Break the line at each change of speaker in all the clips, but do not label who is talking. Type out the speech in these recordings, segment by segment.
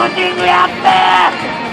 巨人やって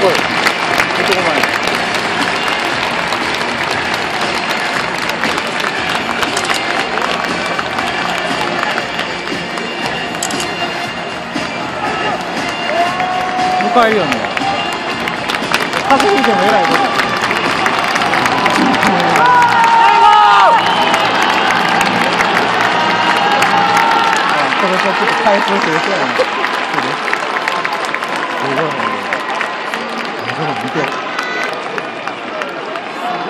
かっこい。男前。迎えるよね。風吹いても偉いこと。これちょっと回数してる人やな。すごいね。